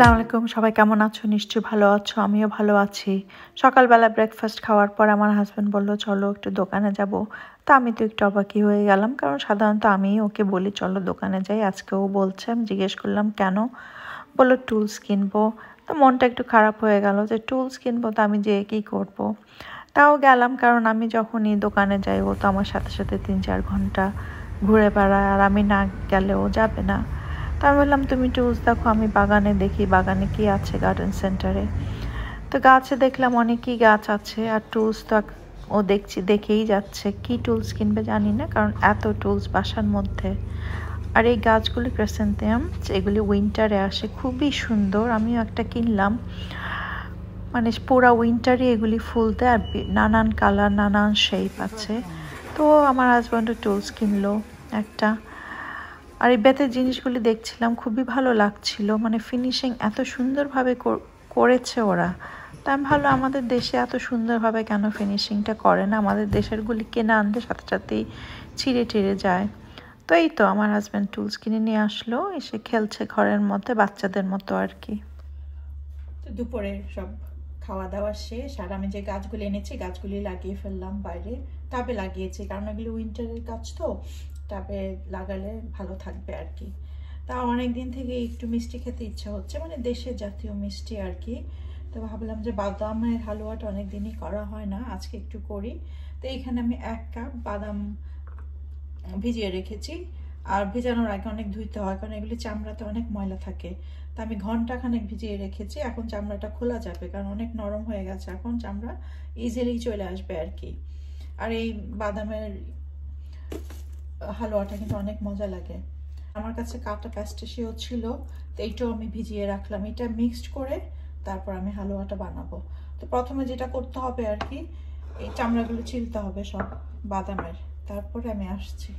আসসালামু আলাইকুম। সবাই কেমন আছো? নিশ্চয়ই ভালো আছো, আমিও ভালো আছি। সকালবেলা ব্রেকফাস্ট খাওয়ার পর আমার হাজব্যান্ড বলল, চলো একটু দোকানে যাব। তা আমি তো একটু অবাকি হয়ে গেলাম, কারণ সাধারণত আমি ওকে বলি, চলো দোকানে যাই। আজকে ও বলছে, আমি জিজ্ঞেস করলাম, কেন? বলল টুলস কিনবো। তো মনটা একটু খারাপ হয়ে গেল যে টুলস কিনবো তো আমি যেয়ে কী করব। তাও গেলাম, কারণ আমি যখনই দোকানে যাই, ও তো আমার সাথে সাথে তিন চার ঘণ্টা ঘুরে বেড়ায়, আর আমি না গেলেও যাবে না। তো আমি বললাম, তুমি টুলস দেখো, আমি বাগানে দেখি, বাগানে কি আছে গার্ডেন সেন্টারে তো গাছে দেখলাম অনেকই গাছ আছে, আর টুলস তো ও দেখছি, দেখেই যাচ্ছে। কি টুলস কিনবে জানি না, কারণ এত টুলস বাসার মধ্যে। আর এই গাছগুলি ক্রেসেন্থিয়াম এগুলি উইন্টারে আসে, খুবই সুন্দর, আমিও একটা কিনলাম। মানে পুরা উইন্টারই এগুলি ফুল দেয় আর নানান কালার নানান শেপ আছে। তো আমার হাজব্যান্ডও টুলস কিনলো একটা। আর এই বেতের জিনিসগুলি দেখছিলাম, খুবই ভালো লাগছিল। মানে ফিনিশিং এত সুন্দরভাবে করেছে ওরা। তা আমি ভালো আমাদের দেশে এত সুন্দরভাবে কেন ফিনিশিংটা করে না? আমাদের দেশেরগুলি কেনা আনলে সাথে সাথেই ছিঁড়ে টিড়ে যায়। তো এই তো আমার হাজব্যান্ড টুলস কিনে নিয়ে আসলো, এসে খেলছে ঘরের মধ্যে, বাচ্চাদের মতো আর কি। দুপুরে সব খাওয়া দাওয়া শেষ, আর আমি যে গাছগুলি এনেছি, গাছগুলি লাগিয়ে ফেললাম বাইরে। টাবে লাগিয়েছি, কারণ এগুলো উইন্টারের গাছ তো, টাবে লাগালে ভালো থাকবে আর কি। তা অনেক দিন থেকে একটু মিষ্টি খেতে ইচ্ছা হচ্ছে মানে দেশের জাতীয় মিষ্টি আর কি। তো ভাবলাম যে বাদামের হালুয়াটা অনেক দিনই করা হয় না, আজকে একটু করি। তো এইখানে আমি এক কাপ বাদাম ভিজিয়ে রেখেছি, আর ভেজানোর আগে অনেক ধুইতে হয়, কারণ এগুলি চামড়াতে অনেক ময়লা থাকে। আমি ঘন্টাখানেক ভিজিয়ে রেখেছি, এখন চামড়াটা খোলা যাবে, কারণ অনেক নরম হয়ে গেছে, এখন চামড়া ইজিলি চলে আসবে আর কি। আর এই বাদামের হালুয়াটা কিন্তু অনেক মজা লাগে। আমার কাছে কাটা প্যাস্টেশিও ছিল, তো এইটাও আমি ভিজিয়ে রাখলাম। এটা মিক্সড করে তারপর আমি হালুয়াটা বানাবো। তো প্রথমে যেটা করতে হবে আর কি, এই চামড়াগুলো ছিলতে হবে সব বাদামের। তারপরে আমি আসছি।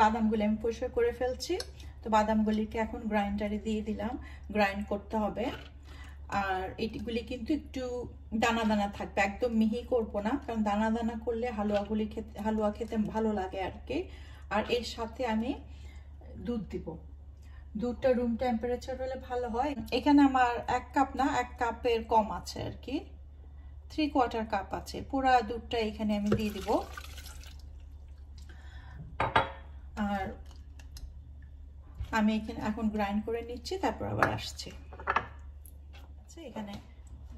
বাদামগুলি আমি পরিষ্কার করে ফেলছি। তো বাদামগুলিকে এখন গ্রাইন্ডারে দিয়ে দিলাম, গ্রাইন্ড করতে হবে। আর এটিগুলি কিন্তু একটু দানা দানা থাকবে, একদম মিহি করব না, কারণ দানা দানা করলে হালুয়াগুলি খেতে, হালুয়া খেতে ভালো লাগে আর কি আর এর সাথে আমি দুধ দিব। দুধটা রুম টেম্পারেচার হলে ভালো হয়। এখানে আমার এক কাপ না, এক কাপের কম আছে আর কি থ্রি কোয়ার্টার কাপ আছে। পুরা দুধটা এখানে আমি দিয়ে দিব আর আমি এখানে এখন গ্রাইন্ড করে নিচ্ছি, তারপর আবার আসছি। আচ্ছা এখানে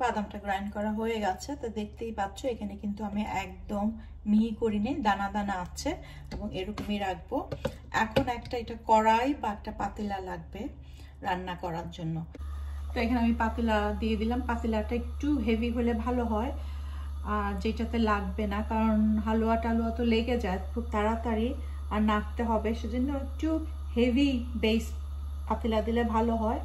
বাদামটা গ্রাইন্ড করা হয়ে গেছে। তো দেখতেই পাচ্ছ, এখানে কিন্তু আমি একদম মিহি করিনি, দানা দানা আছে, এবং এরকমই রাখব। এখন একটা এটা কড়াই বা একটা পাতিলা লাগবে রান্না করার জন্য। তো এখানে আমি পাতিলা দিয়ে দিলাম। পাতিলাটা একটু হেভি হলে ভালো হয়, আর যেটাতে লাগবে না, কারণ হালুয়া টালুয়া তো লেগে যায়, খুব তাড়াতাড়ি আর নাড়তে হবে। সেজন্য একটু হেভি বেস পাতিলা দিলে ভালো হয়।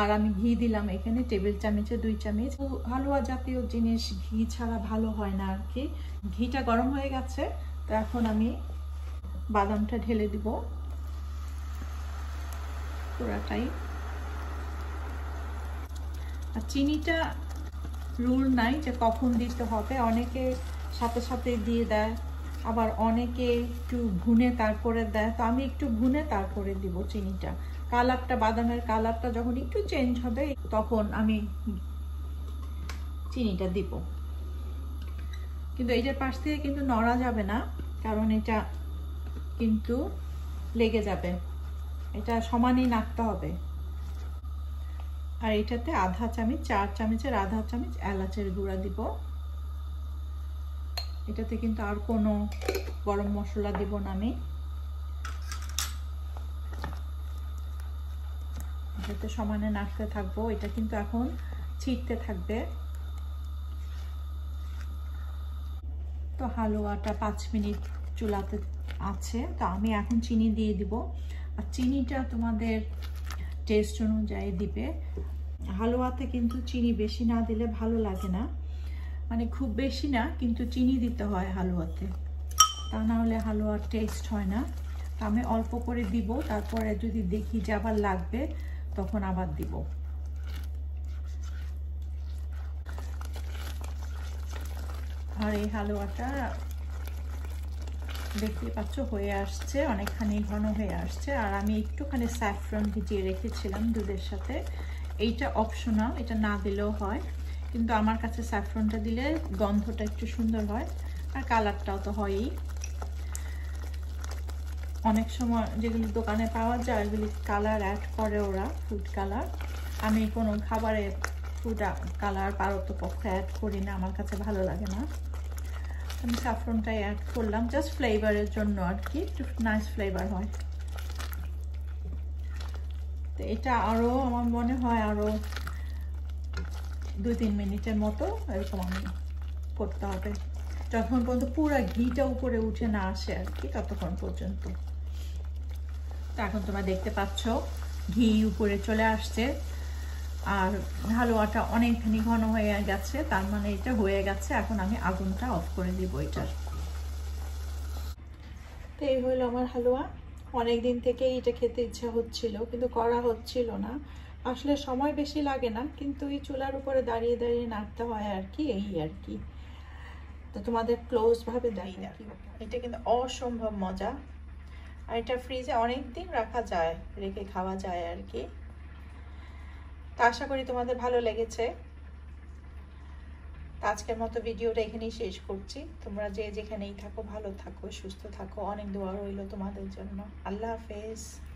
আর আমি ঘি দিলাম এখানে টেবিল চামচে, দুই চামচ। হালুয়া জাতীয় জিনিস, ঘি ছাড়া ভালো হয় না আর কি। ঘিটা গরম হয়ে গেছে, তো এখন আমি বাদামটা ঢেলে দিব। পুরাটাই। আর চিনিটা রুল নাই যে কখন দিতে হবে। অনেকে সাথে সাথে দিয়ে দেয়। আবার অনেকে একটু ভুনে তারপরে দেয়, তো আমি একটু ভুনে তারপরে দিব চিনিটা। কালারটা বাদামের কালারটা যখন একটু চেঞ্জ হবে, তখন আমি চিনিটা দিব। কিন্তু এইটার পাশ থেকে কিন্তু নড়া যাবে না, কারণ এটা কিন্তু লেগে যাবে। এটা সমানই নাড়তে হবে। আর এটাতে আধা চামচ, চার চামচের আধা চামচ এলাচের গুঁড়া দিব। এটাতে কিন্তু আর কোনো গরম মশলা দিব না আমি। এটাতে সমানে নাড়তে থাকব। এটা কিন্তু এখন ছিটতে থাকবে। তো হালুয়াটা পাঁচ মিনিট চুলাতে আছে। তো আমি এখন চিনি দিয়ে দিব। আর চিনিটা তোমাদের টেস্ট অনুযায়ী দিবে। হালুয়াতে কিন্তু চিনি বেশি না দিলে ভালো লাগে না। মানে খুব বেশি না, কিন্তু চিনি দিতে হয় হালুয়াতে। তা না হলে হালুয়ার টেস্ট হয় না। তা আমি অল্প করে দিব, তারপরে যদি দেখি যে আবার লাগবে, তখন আবার দিব। আর এই হালুয়াটা দেখতে পাচ্ছ হয়ে আসছে, অনেকখানি ঘন হয়ে আসছে। আর আমি একটুখানি স্যাফরন ভিজিয়ে রেখেছিলাম দুধের সাথে। এইটা অপশনাল এটা না দিলেও হয়। কিন্তু আমার কাছে স্যাফরনটা দিলে গন্ধটা একটু সুন্দর হয়, আর কালারটাও তো হয়ই। অনেক সময় যেগুলি দোকানে পাওয়া যায় ওইগুলি কালার অ্যাড করে ওরা ফুড কালার আমি কোনো খাবারে ফুড কালার পারতপক্ষে অ্যাড করি না, আমার কাছে ভালো লাগে না। আমি স্যাফরনটাই অ্যাড করলাম জাস্ট ফ্লেভারের জন্য আর কি, একটু নাইস ফ্লেভার হয়। তো এটা আরও আমার মনে হয় আরও দুই তিন মিনিটের মতো এরকম আমি করতে হবে। যতক্ষণ পর্যন্ত পুরো ঘিটা উপরে উঠে না আসে আর কি, ততক্ষণ পর্যন্ত। তো এখন তোমরা দেখতে পাচ্ছ, ঘি উপরে চলে আসছে। আর হালুয়াটা অনেকখানি ঘন হয়ে গেছে, তার মানে এটা হয়ে গেছে। এখন আমি আগুনটা অফ করে দিব এটার। তো এই হলো আমার হালুয়া। অনেক দিন থেকে এটা খেতে ইচ্ছা হচ্ছিল, কিন্তু করা হচ্ছিল না। আসলে সময় বেশি লাগে না কিন্তু এই চুলার উপরে দাঁড়িয়ে দাঁড়িয়ে নাড়তে হয় আর কি এই আর কি। তো তোমাদের ক্লোজ ভাবে দেয় না এটা কিন্তু অসম্ভব মজা। আর এটা ফ্রিজে অনেক দিন রাখা যায় রেখে খাওয়া যায় আর কি। তা আশা করি তোমাদের ভালো লেগেছে। আজকের মতো ভিডিওটা এখানেই শেষ করছি। তোমরা যে যেখানেই থাকো ভালো থাকো সুস্থ থাকো। অনেক দোয়া রইল তোমাদের জন্য। আল্লাহ হাফেজ।